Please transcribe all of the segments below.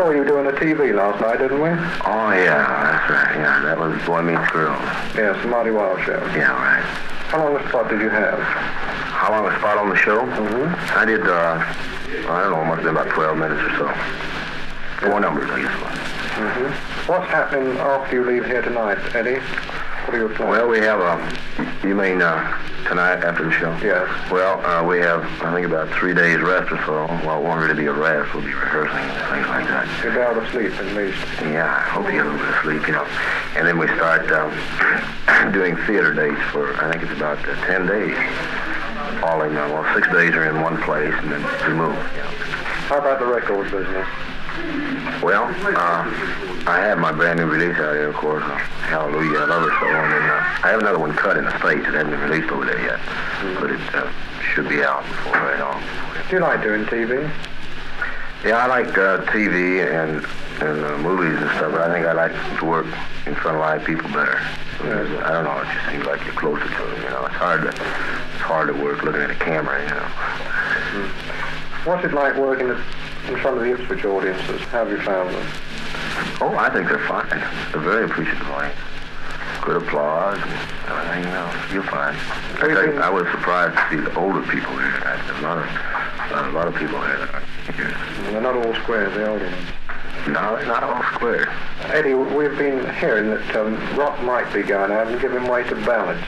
saw you doing a TV last night, didn't we? Oh, yeah, that's right. Yeah, that was Boy Meets Girl. Yes, the Marty Wilde show. Yeah, right. How long a spot did you have? How long a spot on the show? Mm-hmm. I did, uh, I don't know, it must have been about 12 minutes or so. Four numbers, I guess. Mm-hmm. What's happening after you leave here tonight, Eddie? Your? Well, we have, um, you mean, uh, tonight after the show? Yes. Well, uh, we have, I think, about three days rest or so. Well, it won't really be a rest. We'll be rehearsing and things like that. Be able to sleep at least. Yeah, I hope to get a little bit of sleep, you know. And then we start um, doing theater dates for, I think it's about uh, 10 days. All in, uh, well, six days are in one place, and then we move, you know. How about the record business? Well, uh, I have my brand new release out here, of course, Hallelujah, I Love Her So, I have another one cut in the States. It hasn't been released over there yet, but it uh, should be out before very long. Do you like doing TV? Yeah, I like uh, TV and and uh, movies and stuff, but I think I like to work in front of live people better. Because, I don't know, it just seems like you're closer to them. You know, it's hard to it's hard to work looking at a camera. You know. What's it like working in front of the Ipswich audiences? How have you found them? Oh, I think they're fine. They're very appreciative audience. Good applause and everything. You know, you're fine. I, We've I was surprised to see the older people here. A lot of a lot of people here that. They're not all squares, the older ones. No, they're not all square. Eddie, we've been hearing that um, rock might be going out and giving way to ballads.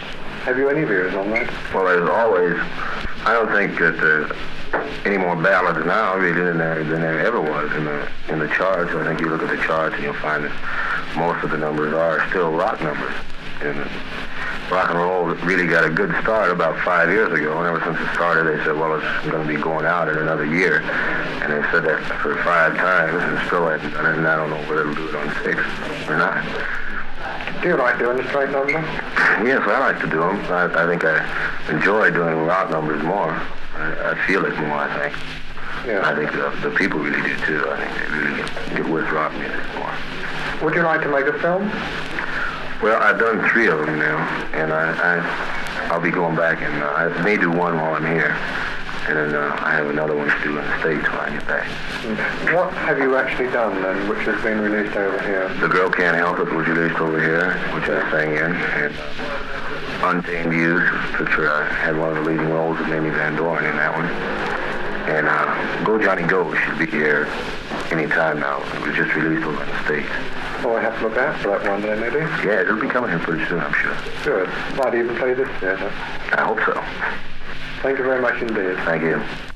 Have you any views on that? Well, as always. I don't think that there's any more ballads now really than there than there ever was in the in the charts. I think you look at the charts and you'll find that most of the numbers are still rock numbers. And rock and roll really got a good start about five years ago. And ever since it started, they said, well, it's going to be going out in another year. And they said that for five times and still hasn't done it. And I don't know whether it'll do it on six or not. Do you like doing the straight numbers? Yes, I like to do them. I, I think I enjoy doing rock numbers more. I, I feel it more, I think. Yeah. I think the, the people really do too. I think they really get, get with rock music more. Would you like to make a film? Well, I've done three of them now, and I, I I'll be going back and uh, I may do one while I'm here, and then uh, I have another one to do in the states when I get back. What have you actually done then, which has been released over here? The Girl Can't Help It was released over here, which I sang in, and uh, Untamed Youth, picture I had one of the leading roles with Mamie Van Doren in that one. And uh, Go Johnny Go should be here any time now. It was just released in the States. Oh, I have to look out for that one then, Eddie. Yeah, it'll be coming here pretty soon, I'm sure. Good. Might even play this theatre. I hope so. Thank you very much indeed. Thank you.